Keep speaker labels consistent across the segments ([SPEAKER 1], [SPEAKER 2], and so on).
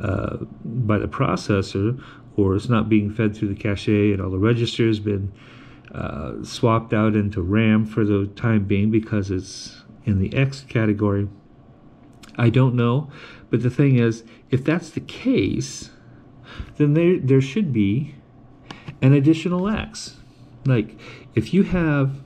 [SPEAKER 1] uh, by the processor or it's not being fed through the cache and all the registers been uh, swapped out into RAM for the time being because it's in the X category. I don't know, but the thing is, if that's the case, then there there should be an additional X. Like if you have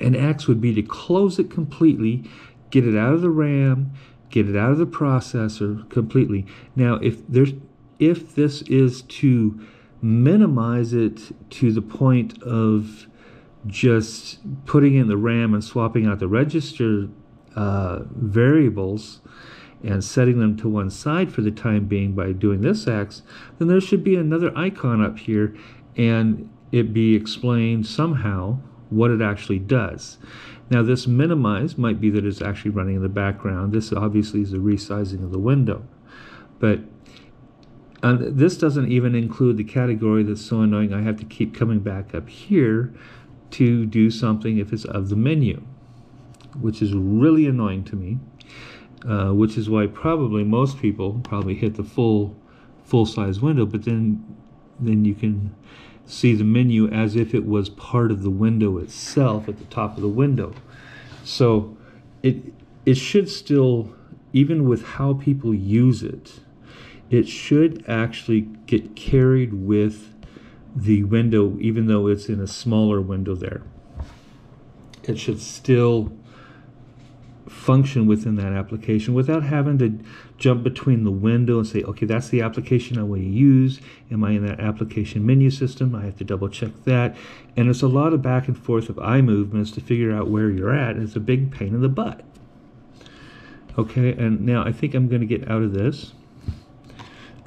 [SPEAKER 1] an X would be to close it completely, get it out of the RAM, get it out of the processor completely. Now, if there's if this is to minimize it to the point of just putting in the RAM and swapping out the register uh, variables and setting them to one side for the time being by doing this X, then there should be another icon up here and it be explained somehow what it actually does. Now this minimize might be that it's actually running in the background. This obviously is a resizing of the window. But and this doesn't even include the category that's so annoying I have to keep coming back up here to do something if it's of the menu, which is really annoying to me, uh, which is why probably most people probably hit the full full size window, but then then you can see the menu as if it was part of the window itself at the top of the window. So it it should still, even with how people use it, it should actually get carried with the window, even though it's in a smaller window there. It should still function within that application without having to jump between the window and say, okay, that's the application I want to use. Am I in that application menu system? I have to double check that. And it's a lot of back and forth of eye movements to figure out where you're at. And it's a big pain in the butt. Okay, and now I think I'm going to get out of this.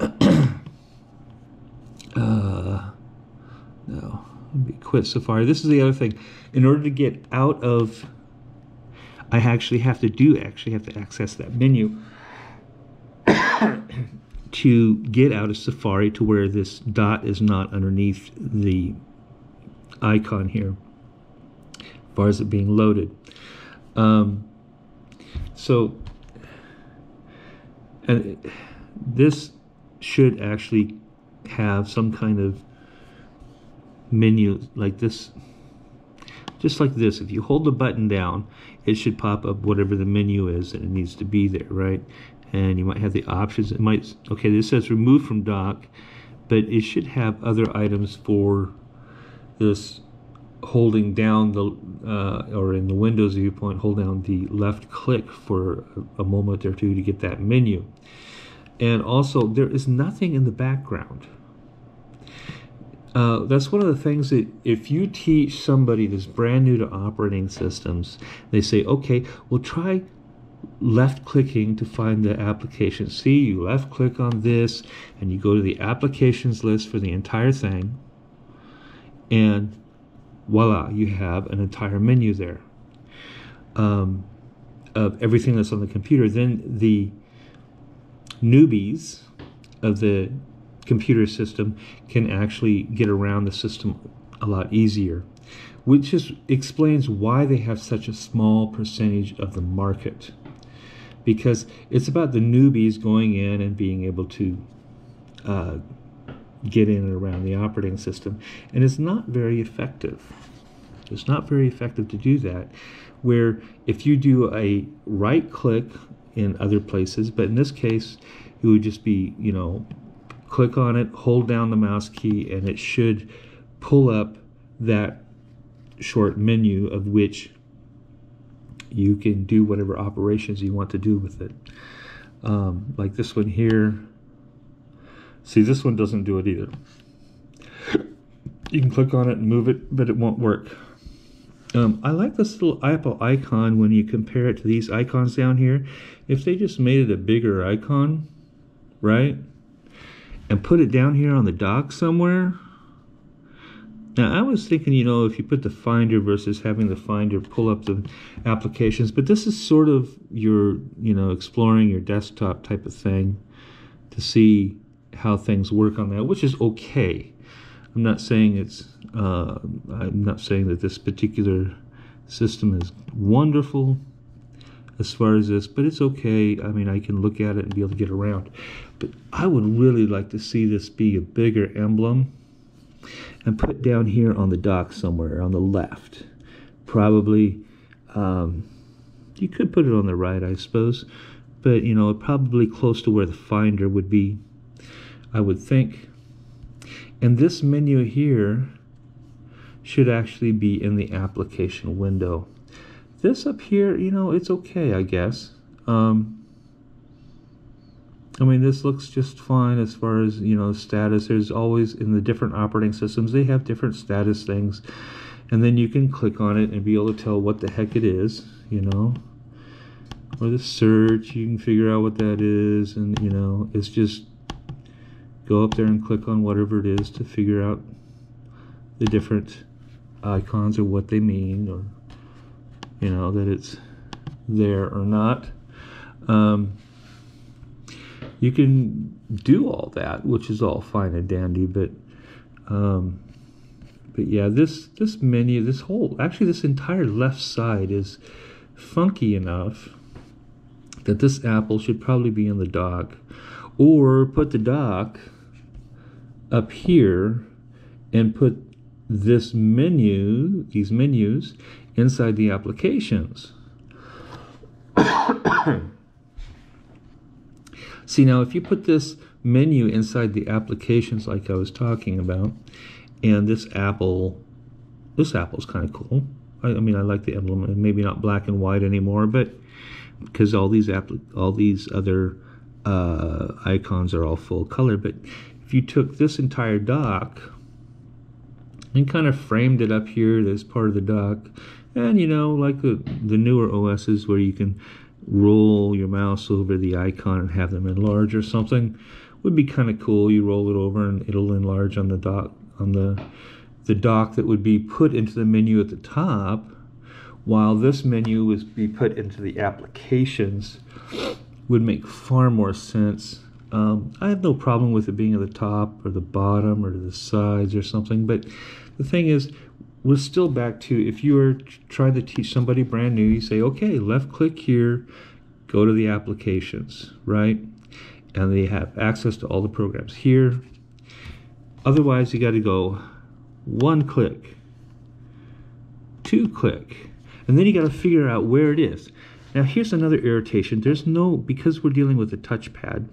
[SPEAKER 1] uh, no, let me quit Safari. This is the other thing. In order to get out of, I actually have to do, actually have to access that menu to get out of Safari to where this dot is not underneath the icon here, as far as it being loaded. Um, so, and this should actually have some kind of menu like this just like this if you hold the button down it should pop up whatever the menu is and it needs to be there right? And you might have the options. It might okay this says remove from dock but it should have other items for this holding down the uh, or in the Windows viewpoint hold down the left click for a moment or two to get that menu. And also there is nothing in the background uh, that's one of the things that if you teach somebody that's brand new to operating systems, they say, okay, well, try left clicking to find the application. See, you left click on this and you go to the applications list for the entire thing, and voila, you have an entire menu there um, of everything that's on the computer. Then the newbies of the computer system can actually get around the system a lot easier, which just explains why they have such a small percentage of the market. Because it's about the newbies going in and being able to uh, get in and around the operating system. And it's not very effective. It's not very effective to do that. Where if you do a right click in other places, but in this case, it would just be, you know, click on it, hold down the mouse key, and it should pull up that short menu of which you can do whatever operations you want to do with it. Um, like this one here. See, this one doesn't do it either. You can click on it and move it, but it won't work. Um, I like this little Apple icon when you compare it to these icons down here. If they just made it a bigger icon, right? And put it down here on the dock somewhere. Now, I was thinking, you know, if you put the Finder versus having the Finder pull up the applications, but this is sort of your, you know, exploring your desktop type of thing to see how things work on that, which is okay. I'm not saying it's, uh, I'm not saying that this particular system is wonderful. As far as this, but it's okay. I mean, I can look at it and be able to get around. But I would really like to see this be a bigger emblem and put down here on the dock somewhere on the left. Probably, um, you could put it on the right, I suppose, but you know, probably close to where the finder would be, I would think. And this menu here should actually be in the application window. This up here, you know, it's okay, I guess. Um, I mean, this looks just fine as far as, you know, status. There's always, in the different operating systems, they have different status things. And then you can click on it and be able to tell what the heck it is, you know. Or the search, you can figure out what that is. And, you know, it's just go up there and click on whatever it is to figure out the different icons or what they mean or, you know, that it's there or not. Um, you can do all that, which is all fine and dandy, but um, but yeah, this this menu, this whole actually this entire left side is funky enough that this apple should probably be in the dock, or put the dock up here and put this menu, these menus, inside the applications. See now, if you put this menu inside the applications like I was talking about, and this apple, this apple's kind of cool. I, I, mean, I like the emblem, maybe not black and white anymore, but because all these all these other uh, icons are all full color. But if you took this entire dock and kind of framed it up here as part of the dock, and you know, like the the newer OSs where you can roll your mouse over the icon and have them enlarge or something would be kind of cool. You roll it over and it'll enlarge on the dock on the the dock that would be put into the menu at the top, while this menu would be put into the applications would make far more sense. Um, I have no problem with it being at the top or the bottom or the sides or something, but the thing is, we're still back to if you are trying to teach somebody brand new, you say, okay, left click here, go to the applications, right? And they have access to all the programs here. Otherwise, you got to go one click, two click, and then you got to figure out where it is. Now, here's another irritation. There's no, because we're dealing with a touchpad,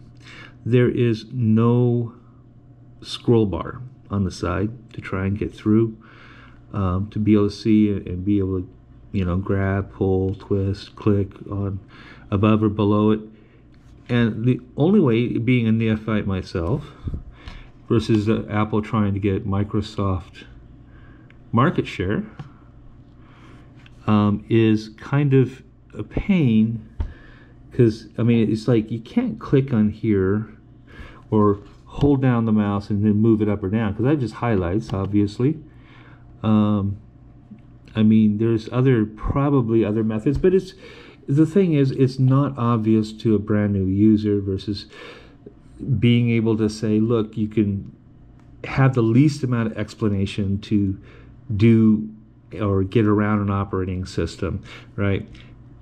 [SPEAKER 1] there is no scroll bar on the side to try and get through um, to be able to see and be able to, you know, grab, pull, twist, click on above or below it. And the only way, being a neophyte myself, versus Apple trying to get Microsoft market share, um, is kind of a pain because I mean it's like you can't click on here or hold down the mouse and then move it up or down because that just highlights obviously um, I mean, there's other probably other methods, but it's the thing is it's not obvious to a brand new user versus being able to say, look, you can have the least amount of explanation to do or get around an operating system, right?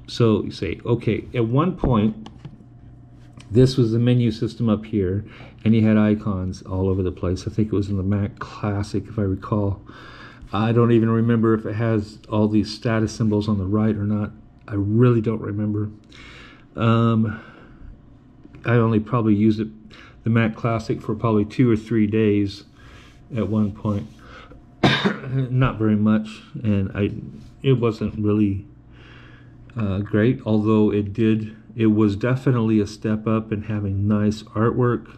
[SPEAKER 1] So you say, okay, at one point, this was the menu system up here, and you had icons all over the place. I think it was in the Mac Classic, if I recall. I don't even remember if it has all these status symbols on the right or not. I really don't remember. Um, I only probably used it, the Mac Classic for probably two or three days at one point. not very much, and I it wasn't really uh, great. Although it did, it was definitely a step up in having nice artwork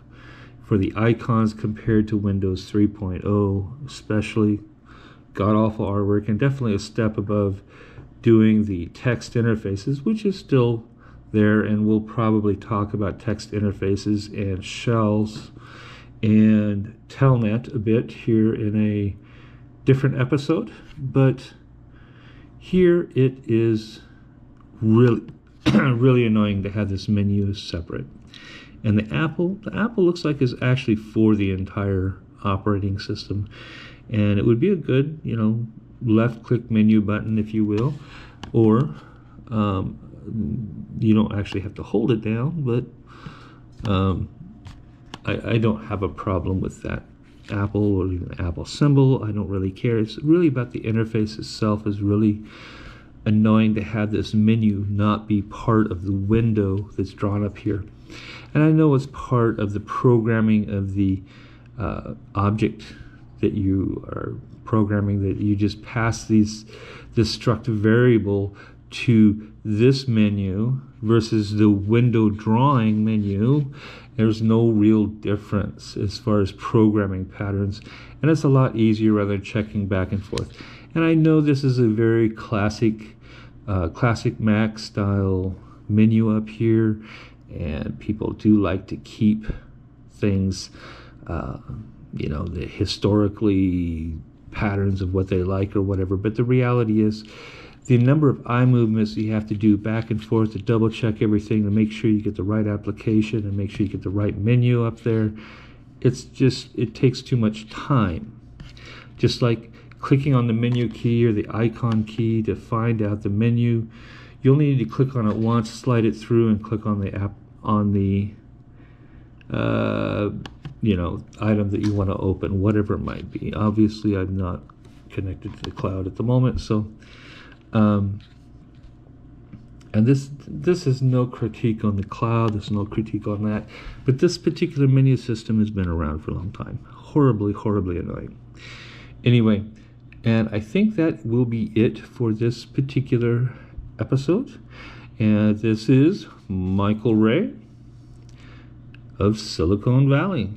[SPEAKER 1] for the icons compared to Windows 3.0, especially god awful artwork and definitely a step above doing the text interfaces, which is still there, and we'll probably talk about text interfaces and shells and telnet a bit here in a different episode. But here it is really, really annoying to have this menu separate. And the Apple, the Apple looks like is actually for the entire operating system and it would be a good you know left click menu button if you will or um, you don't actually have to hold it down, but um, I, I don't have a problem with that Apple or even Apple symbol. I don't really care. It's really about the interface itself is really annoying to have this menu not be part of the window that's drawn up here. And I know it's part of the programming of the uh, object that you are programming that you just pass these struct variable to this menu versus the window drawing menu there's no real difference as far as programming patterns. And it's a lot easier rather than checking back and forth. And i know this is a very classic uh, classic mac style menu up here and people do like to keep things uh, you know the historically patterns of what they like or whatever. But the reality is the number of eye movements you have to do back and forth to double check everything to make sure you get the right application and make sure you get the right menu up there it's just it takes too much time. Just like clicking on the menu key or the icon key to find out the menu you only need to click on it once slide it through and click on the app on the uh, you know item that you want to open whatever it might be obviously i'm not connected to the cloud at the moment so um, and this this is no critique on the cloud. There's no critique on that. But this particular menu system has been around for a long time. Horribly, horribly annoying. Anyway, and I think that will be it for this particular episode. And this is Michael Ray of Silicon Valley.